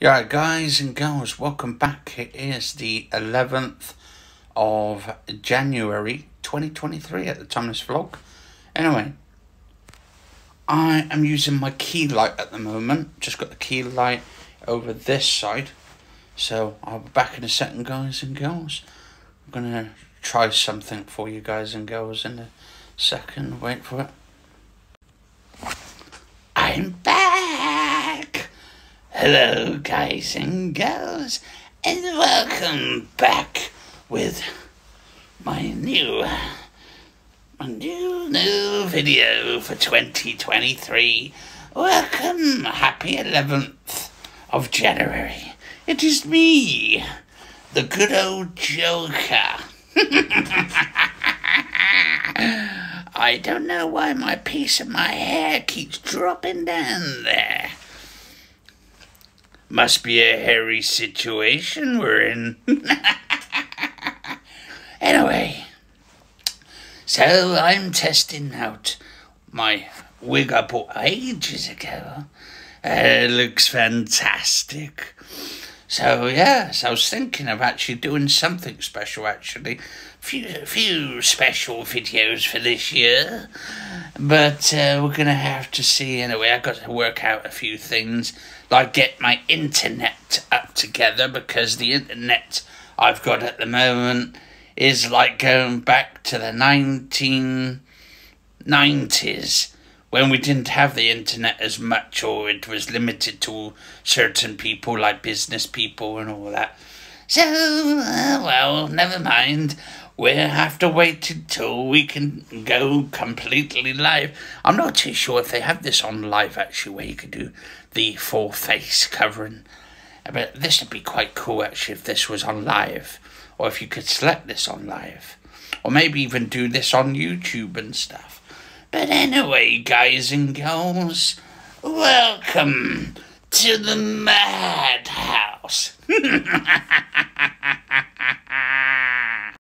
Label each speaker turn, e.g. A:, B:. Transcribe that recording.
A: Yeah, guys and girls, welcome back. It is the 11th of January 2023 at the time of this vlog. Anyway, I am using my key light at the moment. Just got the key light over this side. So I'll be back in a second, guys and girls. I'm going to try something for you guys and girls in a second. Wait for it. I'm back! Hello, guys and girls, and welcome back with my new, my new, new video for 2023. Welcome, happy 11th of January. It is me, the good old Joker. I don't know why my piece of my hair keeps dropping down there. Must be a hairy situation we're in. anyway, so I'm testing out my wig I bought ages ago. Uh, it looks fantastic. So yes, I was thinking of actually doing something special. Actually, few few special videos for this year, but uh, we're gonna have to see anyway. I've got to work out a few things, like get my internet up together because the internet I've got at the moment is like going back to the nineteen nineties when we didn't have the internet as much or it was limited to certain people like business people and all that. So, uh, well, never mind. We'll have to wait until we can go completely live. I'm not too sure if they have this on live actually, where you could do the full face covering. Uh, but this would be quite cool actually if this was on live, or if you could select this on live, or maybe even do this on YouTube and stuff. But anyway, guys and girls, welcome to the madhouse.